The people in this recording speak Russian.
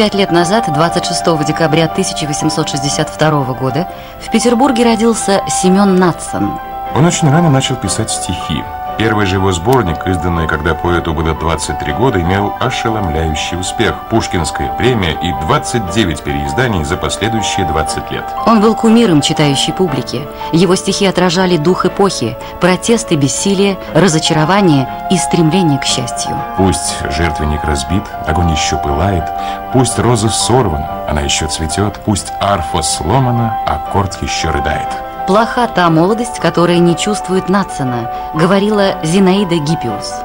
45 лет назад, 26 декабря 1862 года, в Петербурге родился Семен Натсон. Он очень рано начал писать стихи. Первый же его сборник, изданный, когда поэту было 23 года, имел ошеломляющий успех. Пушкинская премия и 29 переизданий за последующие 20 лет. Он был кумиром читающей публики. Его стихи отражали дух эпохи, протесты, бессилие, разочарование и стремление к счастью. Пусть жертвенник разбит, огонь еще пылает, пусть роза сорвана, она еще цветет, пусть арфа сломана, аккорд еще рыдает. «Плоха та молодость, которая не чувствует Натсона», говорила Зинаида Гиппиус.